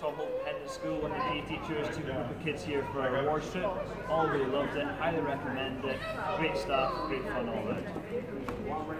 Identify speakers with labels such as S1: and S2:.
S1: Tom Holt of School, one of the PE teachers, took a group of kids here for a awards trip. All really loved it, highly recommend it. Great staff, great fun all around.